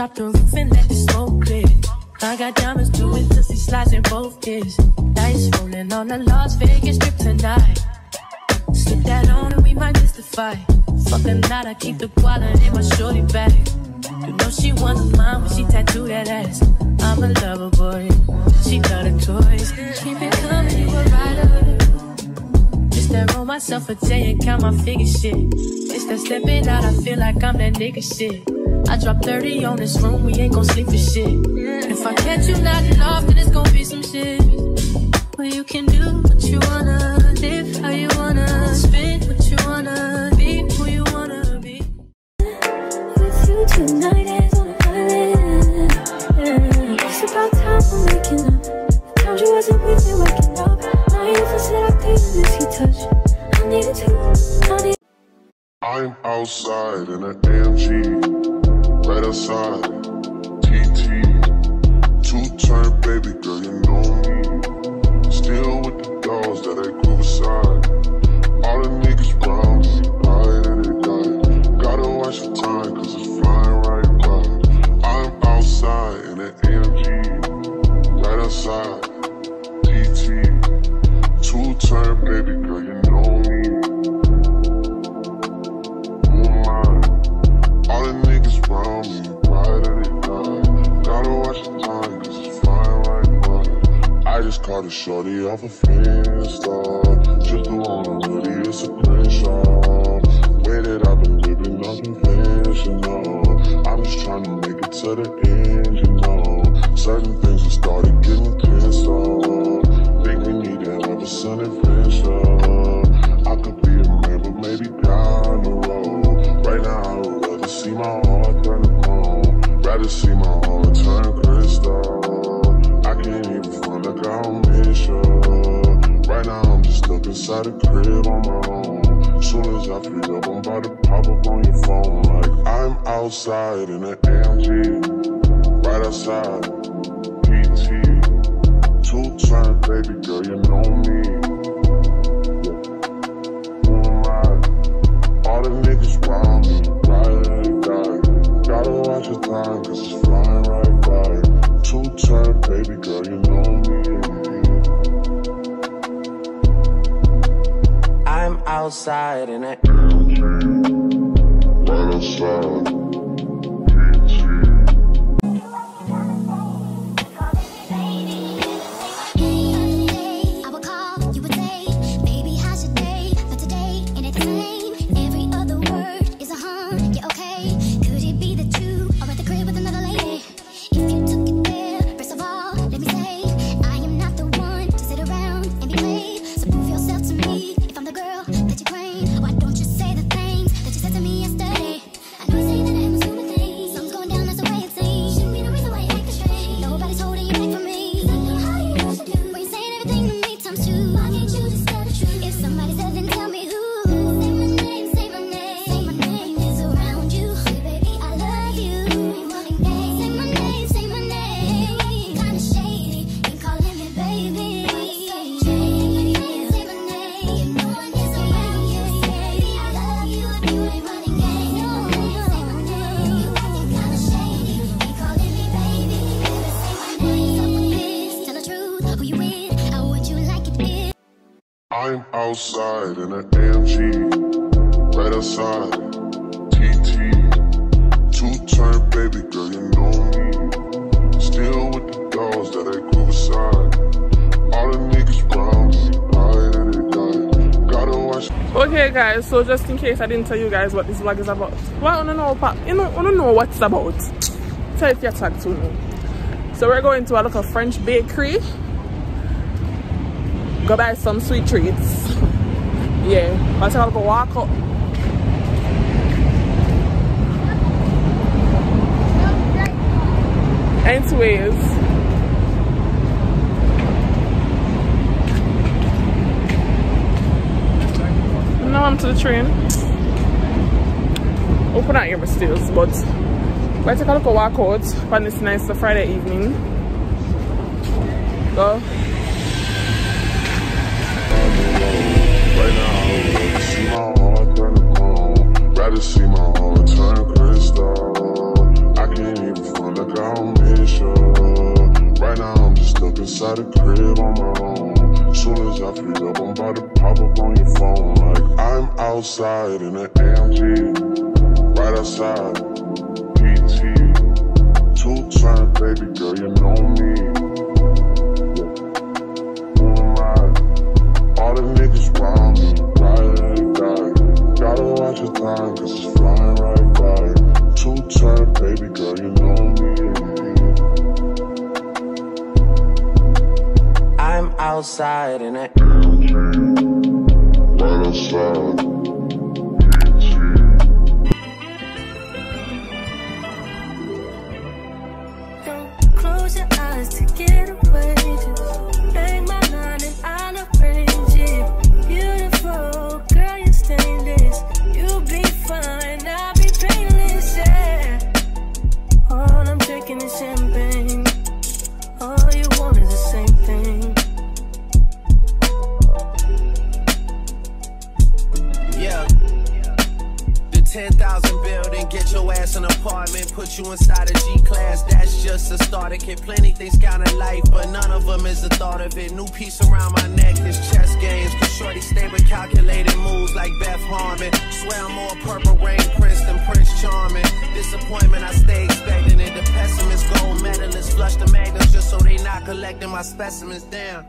Drop the roof and let the smoke clear. I got diamonds doing pussy slides in both ears. Dice rolling on the Las Vegas strip tonight. Slip that on and we might fight. Fuck a night, I keep the wallet in my shorty bag. You know she want mine when she tattoo that ass. I'm a lover boy, she love the toys. Keep it coming, you a rider. Just that roll myself a J and count my figure shit. It's that stepping out, I feel like I'm that nigga shit. I drop 30 on this room, we ain't gon' sleep for shit. If I catch you nodding off, then it's gon' be some shit. Well, you can do what you wanna, live how you wanna, spin what you wanna, be who you wanna be. with you tonight is on an island. Yeah. It's about time we're making up. Times you wasn't with me waking up. Now you even said I couldn't miss your touch. I needed to. I need. I'm outside in an AMG, right just caught a shorty off a Finsta. Just the one on hoodie, it's a crenshaw. Way that I've been living unconventional. I'm just trying to make it to the end, you know. Certain things have started getting pissed off. Think we need to have a sun outside in an AMG. Right outside. PT. Two turn, baby girl, you know me. Moonlight. All the niggas round me, at it die. Gotta watch the time, cause it's flying right by. Two turn, baby girl, you know me. I'm outside in a I'm outside in an AMG, right outside, TT, two turn baby girl, you know me. Still with the dogs that I grew aside. All the niggas round me, die. Gotta watch Okay guys, so just in case I didn't tell you guys what this vlog is about. Well, I don't know, pa- you know, I don't know what it's about. Tell if you tag to me. So we're going to a local French bakery. Go buy some sweet treats. Yeah, I'll take a little walk up. Anyways. Now I'm to the train. Open out but still, but I take a look at walk out on this nice Friday evening. Go. Right see my heart turn to cold. Rather see my heart turn crystal. I can't even front like I don't you. Right now I'm just stuck inside the crib on my own. Soon as I freak up, I'm about to pop up on your phone. Like I'm outside in an AMG, right outside. PT, two time, baby girl, you know me. all right all the niggas round me your time, cause it's flying right by. Two turn, baby girl, you know me. I'm outside in it. Right outside. inside class. that's just a start. It get plenty things count in life, but none of them is the thought of it. New piece around my neck is chess games. Cause shorty stay with calculated moves like Beth Harmon. Swear I'm more purple rain prince than Prince Charming. Disappointment, I stay expecting it. The pessimist gold medalist flush the magnums just so they not collecting my specimens down.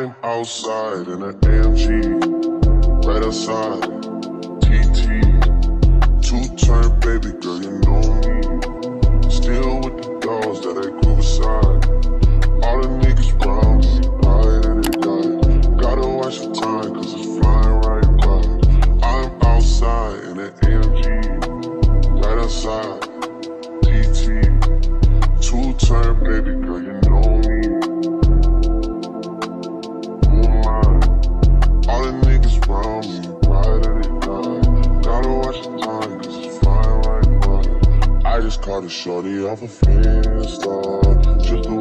I'm outside in an AMG, right outside, TT. Two turn, baby girl, you know me. Still with the dolls that I grew beside. Caught a shorty off a Finsta. Just a.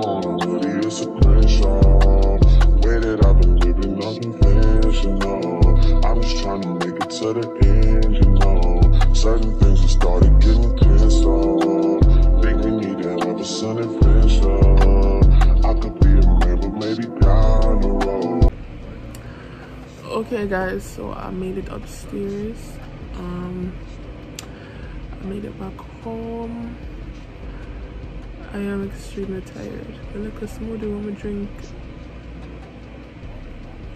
Way that I've been living unconventional. I'm just trying to make it to the end, you know. Certain things have started getting pissed off. Think we need to have a son adventure. I could be a man, but maybe down the road. okay guys so i made it upstairs um i made it back home i am extremely tired the liquor smoothie when we drink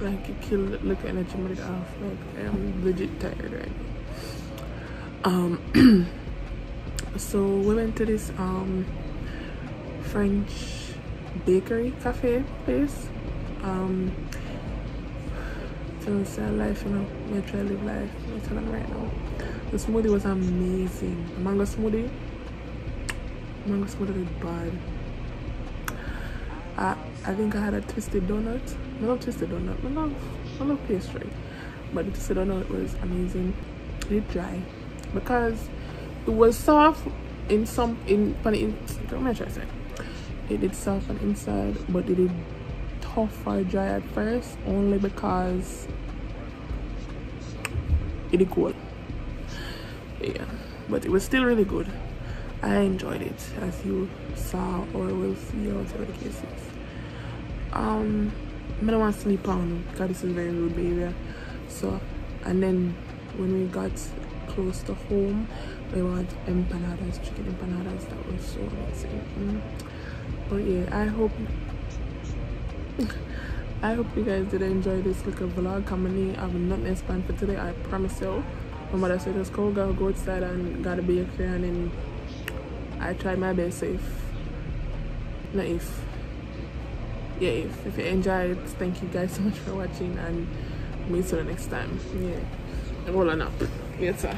like it the liquor energy made off like i am legit tired right now um so we went to this um french bakery cafe place um to sell life, you know, me try live life. I'm telling them right now. The smoothie was amazing. Mango smoothie, mango smoothie was bad. I I think I had a twisted donut. I love twisted donut. I love I love pastry, but the twisted donut was amazing. It dry because it was soft in some in I trying to? It did soft on inside, but it did tough or dry at first only because it is cold yeah but it was still really good i enjoyed it as you saw or will see or the case um i don't want to sleep on because this is very rude area so and then when we got close to home we want empanadas chicken empanadas that was so amazing mm. but yeah i hope I hope you guys did enjoy this little vlog. Coming I have nothing else planned for today. I promise you. My mother said just go, go, go outside and gotta be here and I tried my best so if not if yeah if if you enjoyed thank you guys so much for watching and meet you the next time. Yeah. Rolling up. Yes sir